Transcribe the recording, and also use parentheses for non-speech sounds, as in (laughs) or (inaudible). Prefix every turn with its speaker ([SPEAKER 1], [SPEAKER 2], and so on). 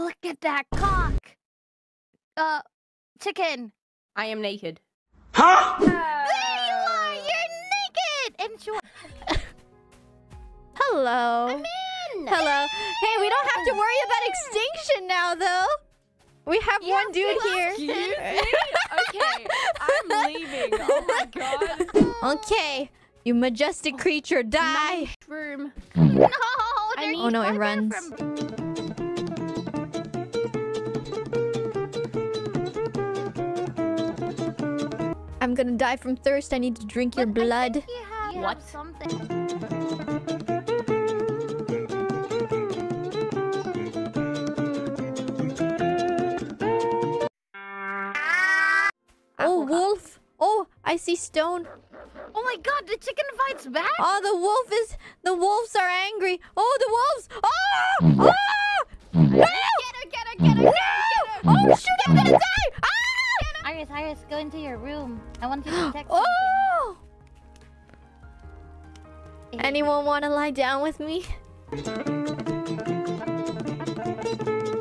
[SPEAKER 1] Look at that cock. Uh, chicken.
[SPEAKER 2] I am naked.
[SPEAKER 3] Huh?
[SPEAKER 1] There you are. You're naked and short.
[SPEAKER 4] Hello.
[SPEAKER 1] I'm in.
[SPEAKER 4] Hello. Hey, we don't have to worry about extinction now, though. We have
[SPEAKER 1] Yeah,
[SPEAKER 4] one dude
[SPEAKER 1] we
[SPEAKER 4] here.
[SPEAKER 2] Excuse (laughs) me? Okay, I'm leaving. Oh my god.
[SPEAKER 4] Okay, you majestic creature, die.
[SPEAKER 2] Room.
[SPEAKER 1] No.
[SPEAKER 2] I need-
[SPEAKER 4] Oh, no, it runs.
[SPEAKER 1] from-
[SPEAKER 4] I'm gonna die from thirst. I need to drink your
[SPEAKER 1] But I
[SPEAKER 4] blood.
[SPEAKER 1] think you have
[SPEAKER 2] What?
[SPEAKER 1] something.
[SPEAKER 4] Oh, wolf. Oh, I see stone.
[SPEAKER 1] Oh my god, the chicken fights back?
[SPEAKER 4] Oh, the wolf is. The wolves are angry. Oh, the wolves. Oh! Oh! No!
[SPEAKER 1] Get her, get her, get her,
[SPEAKER 4] No!
[SPEAKER 1] get her. Ah!
[SPEAKER 4] Oh, shoot, I'm gonna die! Ah!
[SPEAKER 1] Irys, Irys, go into your room. I want (gasps) you to text
[SPEAKER 4] Oh! Anyone want to lie down with me? (laughs)